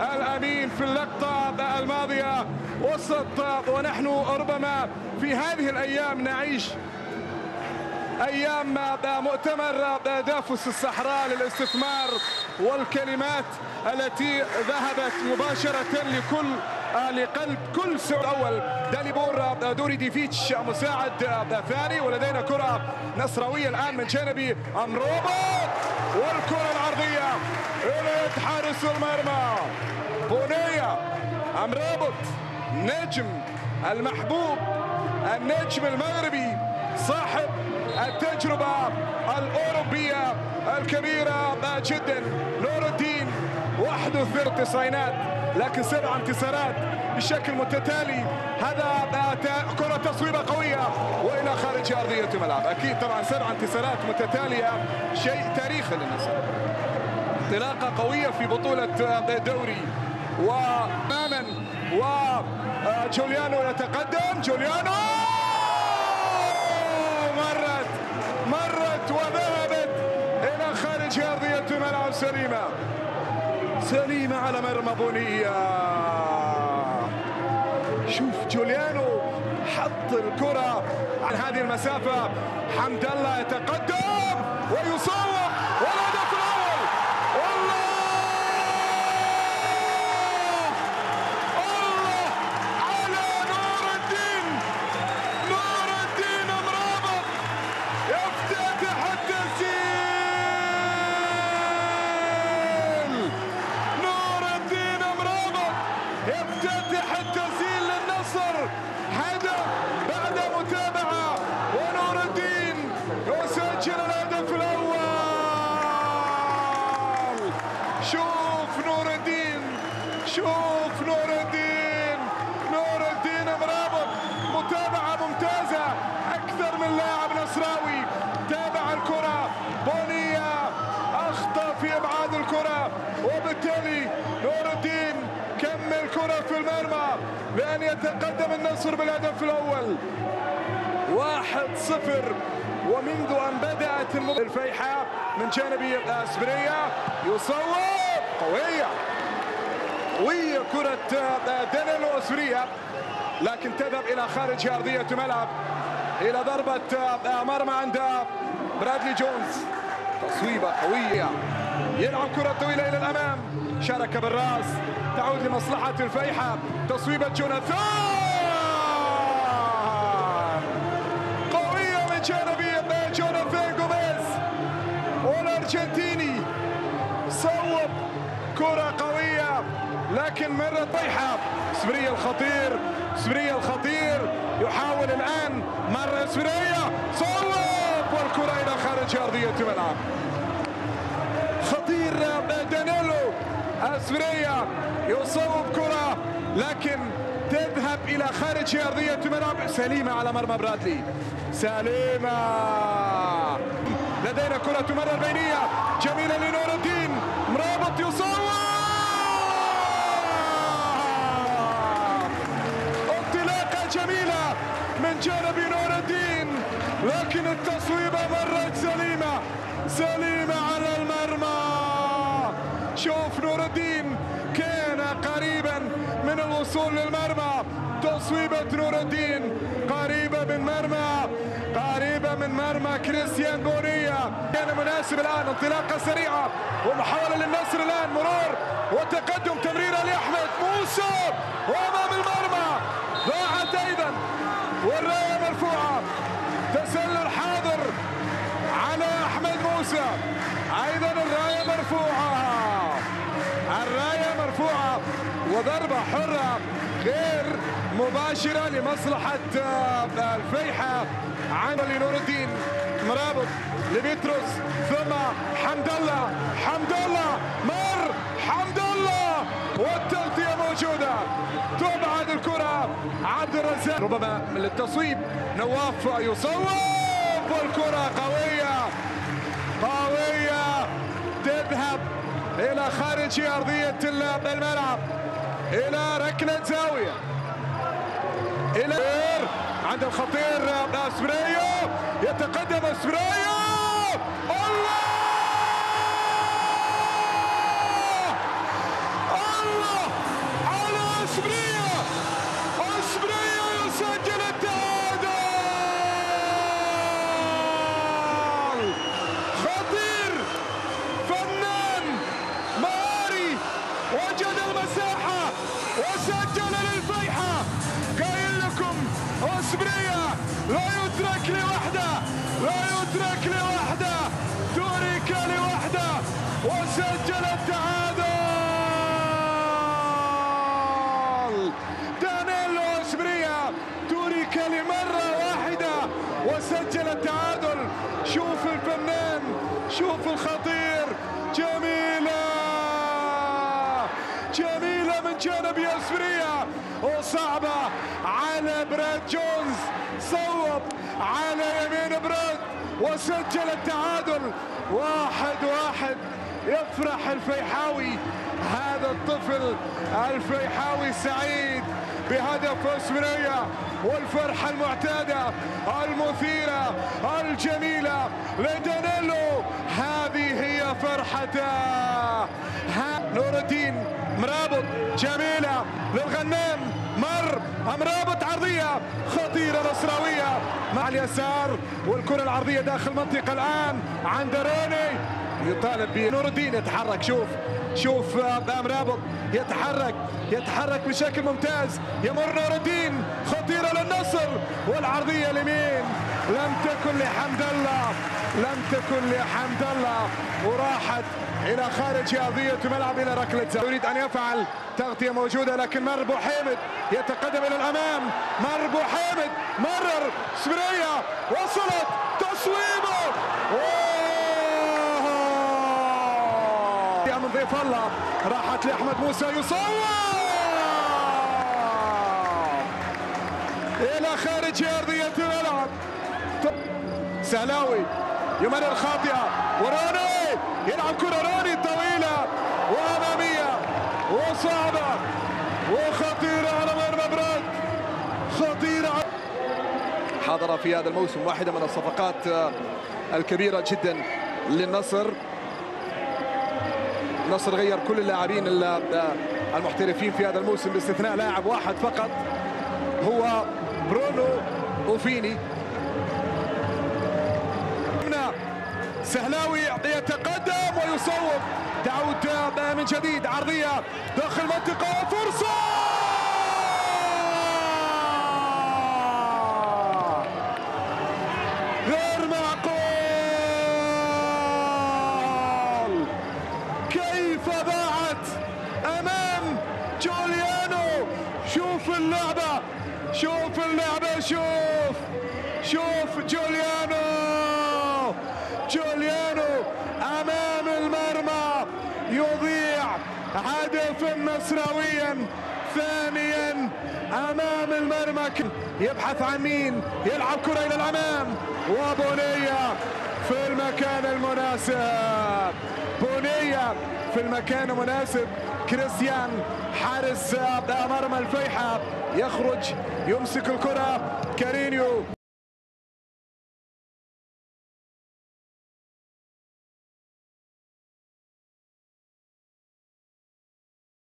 الأمين في اللقطة الماضية وسط ونحن ربما في هذه الأيام نعيش أيام مؤتمر دافوس الصحراء للاستثمار والكلمات التي ذهبت مباشرة لكل لقلب كل سعود اول داليبور دوري ديفيتش مساعد ثاني ولدينا كرة نصراوية الآن من جانب امروبوت والكرة العرضيه إلى حارس المرمى بونية أمرابط نجم المحبوب النجم المغربي صاحب التجربة الأوروبية الكبيرة جدا نور الدين 31 التسعينات لكن سبع انتصارات بشكل متتالي. هذا تصويبة قوية وإلى خارج أرضية الملعب. أكيد طبعا سبع انتصارات متتالية شيء تاريخي للنصر. انطلاقة قوية في بطولة الدوري. واماما وجوليانو يتقدم. جوليانو! مرت مرت وذهبت إلى خارج أرضية الملعب. سليمة سليمة على مرمى بنيه شوف جوليانو حط الكرة عن هذه المسافة. حمد الله يتقدم ويصوب والهدف شوف نور الدين نور الدين مرابط متابعة ممتازة. أكثر من لاعب نصراوي. تابع الكرة. بونية. أخطأ في إبعاد الكرة. وبالتالي نور الدين كمل كرة في المرمى لأن يتقدم النصر بالهدف الأول. واحد صفر. ومنذ أن بدأت. الفيحة من جانب اسبريا يصوب قوية. قوية كرة دانيلو اسبريا لكن تذهب إلى خارج أرضية الملعب. إلى ضربة مرمى عند برادلي جونز. تصويبة قوية. يلعب كرة طويلة إلى الأمام. شارك بالرأس. تعود لمصلحة الفيحة تصويبة جوناثان! قوية من جانب جوناثان جوميز والأرجنتيني صوب كرة قوية. لكن مرة طيحة. سبرية الخطير سبرية الخطير. يحاول الآن مرة سبرية. صوب والكرة إلى خارج أرضية الملعب. خطير دانيلو. اسبريا يصوب كرة لكن تذهب إلى خارج أرضية الملعب. سليمة على مرمى برادلي. سليمة. لدينا كرة تمرر بينية جميلة لنور الدين. مرابط يصوب. من جانب نور الدين لكن التصويبة مرت سليمة سليمة على المرمى. شوف نور الدين كان قريبا من الوصول للمرمى. تصويبة نور الدين قريبة من مرمى قريبة من مرمى كريستيان بونية. كان مناسب الآن انطلاقة سريعة ومحاولة للنصر الآن مرور وتقدم تمريرة لأحمد موسى وأمام المرمى. موسى أيضا الراية مرفوعة. الراية مرفوعة وضربة حرة غير مباشرة لمصلحة الفيحة. عن لنور الدين. مرابط لبيتروس. ثم حمد الله. حمد الله. مر. حمد الله. والتغطية موجودة. تبعد الكرة. عبد الرزاق. ربما للتصويب نواف يصوب. والكرة قوية. خارج أرضية الملعب. إلى ركله زاوية. إلى عند الخطير أسبريو. يتقدم أسبريو. الله الله! وسجل التعادل! دانيلو اسبريا توريك لمرة واحدة وسجل التعادل. شوف الفنان شوف الخطير. جميلة! جميلة من جانب ياسبريا وصعبة على براد جونز. صوب على يمين براد. وسجل التعادل. واحد واحد. يفرح الفيحاوي هذا الطفل الفيحاوي سعيد بهدف اسبريا والفرحة المعتادة المثيرة الجميلة لدانيلو. هذه هي فرحته. نور الدين مرابط جميلة للغنام مر مرابط عرضية خطيرة نصراوية مع اليسار والكرة العرضية داخل منطقة الآن عند روني. يطالب بنور الدين يتحرك. شوف شوف مرابط يتحرك يتحرك بشكل ممتاز. يمر نور الدين خطيرة للنصر. والعرضية اليمين. لم تكن لحمد الله. لم تكن لحمد الله. وراحت إلى خارج أرضية الملعب إلى ركلة يريد أن يفعل تغطية موجودة لكن مر بو حامد. يتقدم إلى الأمام. مر بو حامد. مرر. سبريا وصلت. تصويبه من ضيف الله راحت لأحمد موسى يصوب إلى خارج ارضيه الملعب سهلاوي يمرر خاطئه وروني يلعب كرة. روني طويله وأمامية. وصعبة. وخطيرة على مرمى براد خطيرة حضر في هذا الموسم. واحدة من الصفقات الكبيرة جدا للنصر. النصر غير كل اللاعبين المحترفين في هذا الموسم باستثناء لاعب واحد فقط. هو برونو أوفيني. سهلاوي يتقدم ويصوب. داود من جديد عرضية داخل منطقة. وفرصة كيف ضاعت أمام جوليانو. شوف اللعبة شوف اللعبة شوف شوف جوليانو. جوليانو أمام المرمى يضيع هدفا نصراويا ثانيا أمام المرمى يبحث عن مين؟ يلعب كرة إلى الأمام. وبونية في المكان المناسب. بونية في المكان المناسب كريستيان حارس مرمى الفيحة يخرج يمسك الكرة. كارينيو.